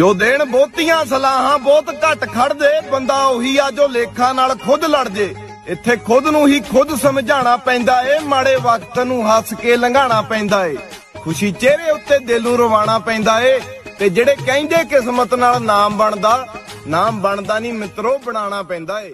ਜੋ ਦੇਣ ਬਹੁਤੀਆਂ ਸਲਾਹਾਂ ਬਹੁਤ ਘੱਟ ਖੜਦੇ, ਬੰਦਾ ਉਹੀ ਆ ਜੋ ਲੇਖਾਂ ਨਾਲ ਖੁਦ ਲੜ ਜੇ ਇੱਥੇ ਖੁਦ ਨੂੰ ਹੀ ਖੁਦ ਸਮਝਾਉਣਾ ਪੈਂਦਾ ਏ, ਮਾੜੇ ਵਕਤ ਨੂੰ ਹੱਸ ਕੇ ਲੰਘਾਣਾ ਪੈਂਦਾ ਏ। ਖੁਸ਼ੀ ਚਿਹਰੇ ਉੱਤੇ ਦਿਲ ਨੂੰ ਰਵਾਣਾ ਪੈਂਦਾ ਏ, ਤੇ ਜਿਹੜੇ ਕਹਿੰਦੇ ਕਿਸਮਤ ਨਾਲ ਨਾਮ ਬਣਦਾ ਨਾਮ ਬਣਦਾ ਨਹੀਂ ਮਿੱਤਰੋ, ਬਣਾਉਣਾ ਪੈਂਦਾ ਏ।